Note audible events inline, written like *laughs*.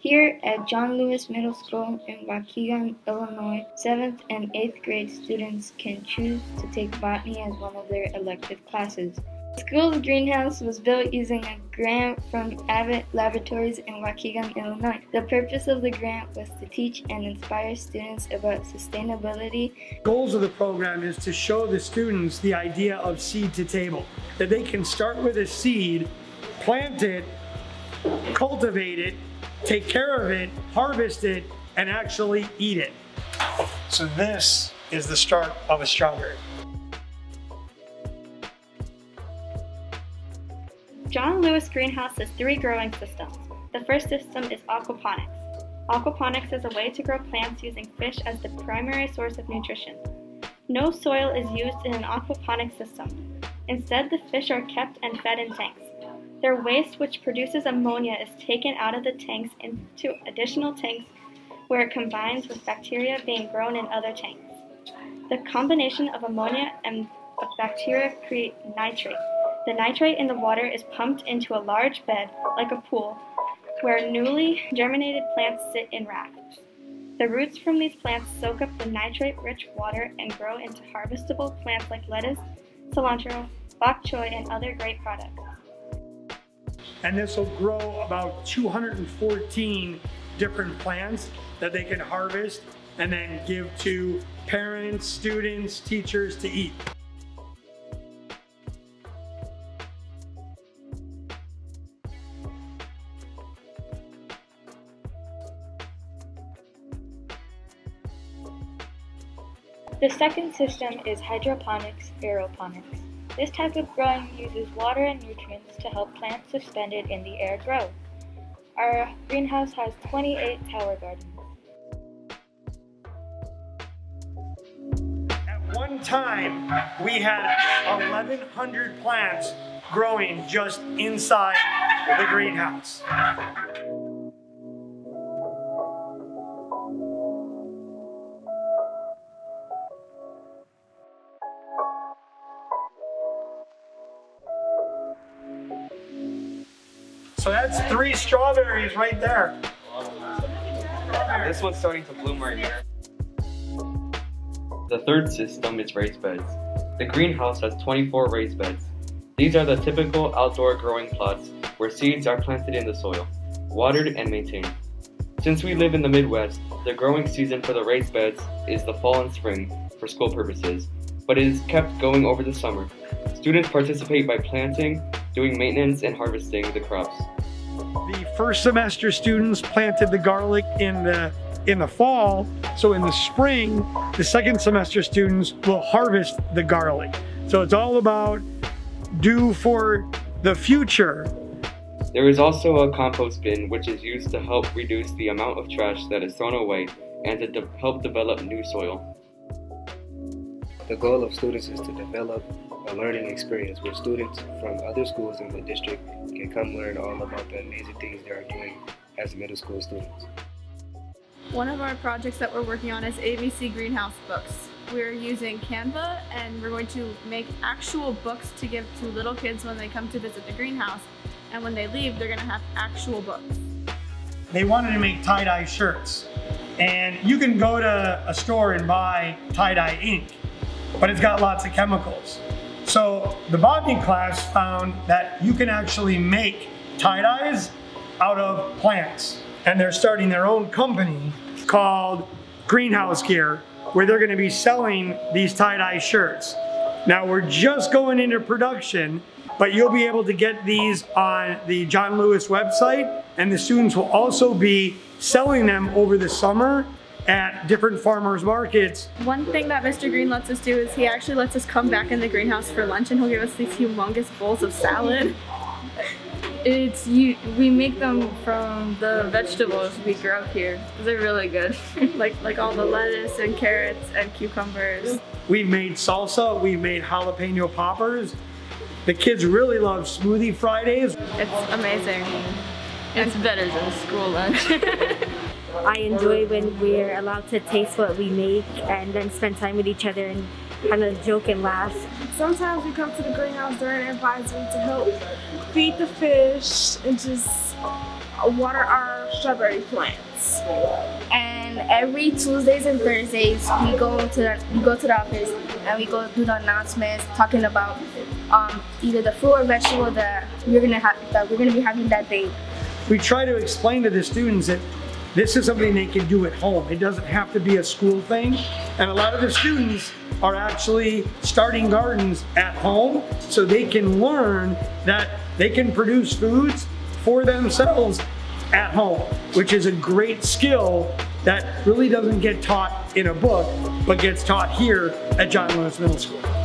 Here at John Lewis Middle School in Waukegan, Illinois, 7th and 8th grade students can choose to take botany as one of their elective classes. The school's greenhouse was built using a grant from Abbott Laboratories in Waukegan, Illinois. The purpose of the grant was to teach and inspire students about sustainability. The goals of the program is to show the students the idea of seed to table, that they can start with a seed, plant it, cultivate it, take care of it, harvest it, and actually eat it. So this is the start of a strawberry. John Lewis Greenhouse has three growing systems. The first system is aquaponics. Aquaponics is a way to grow plants using fish as the primary source of nutrition. No soil is used in an aquaponics system. Instead, the fish are kept and fed in tanks. Their waste, which produces ammonia, is taken out of the tanks into additional tanks where it combines with bacteria being grown in other tanks. The combination of ammonia and bacteria create nitrate, the nitrate in the water is pumped into a large bed, like a pool, where newly germinated plants sit in rafts. The roots from these plants soak up the nitrate-rich water and grow into harvestable plants like lettuce, cilantro, bok choy, and other great products. And this will grow about 214 different plants that they can harvest and then give to parents, students, teachers to eat. The second system is hydroponics aeroponics. This type of growing uses water and nutrients to help plants suspended in the air grow. Our greenhouse has 28 tower gardens. At one time, we had 1,100 plants growing just inside the greenhouse. So that's three strawberries right there. This one's starting to bloom right here. The third system is raised beds. The greenhouse has 24 raised beds. These are the typical outdoor growing plots where seeds are planted in the soil, watered and maintained. Since we live in the Midwest, the growing season for the raised beds is the fall and spring for school purposes, but it is kept going over the summer. Students participate by planting, doing maintenance, and harvesting the crops. The first semester students planted the garlic in the in the fall, so in the spring, the second semester students will harvest the garlic. So it's all about do for the future. There is also a compost bin which is used to help reduce the amount of trash that is thrown away and to help develop new soil. The goal of students is to develop a learning experience where students from other schools in the district can come learn all about the amazing things they are doing as middle school students. One of our projects that we're working on is ABC Greenhouse Books. We're using Canva and we're going to make actual books to give to little kids when they come to visit the greenhouse. And when they leave, they're gonna have actual books. They wanted to make tie-dye shirts. And you can go to a store and buy tie-dye ink, but it's got lots of chemicals. So the botany class found that you can actually make tie-dyes out of plants. And they're starting their own company called Greenhouse Gear, where they're gonna be selling these tie-dye shirts. Now we're just going into production, but you'll be able to get these on the John Lewis website, and the students will also be selling them over the summer at different farmers markets. One thing that Mr. Greene lets us do is he actually lets us come back in the greenhouse for lunch and he'll give us these humongous bowls of salad. *laughs* It's you. We make them from the vegetables we grow here. They're really good. *laughs* like like all the lettuce and carrots and cucumbers. We've made salsa, we've made jalapeno poppers. The kids really love Smoothie Fridays. It's amazing. It's better than school lunch. *laughs* I enjoy when we're allowed to taste what we make and then spend time with each other and kind of joke and laugh. Sometimes we come to the greenhouse during advisory to help feed the fish and just water our strawberry plants. And every Tuesdays and Thursdays, we go to the we go to the office and we go do the announcements talking about um, either the fruit or vegetable that we're gonna have that we're gonna be having that day. We try to explain to the students that this is something they can do at home. It doesn't have to be a school thing. And a lot of the students are actually starting gardens at home so they can learn that they can produce foods for themselves at home, which is a great skill that really doesn't get taught in a book, but gets taught here at John Lewis Middle School.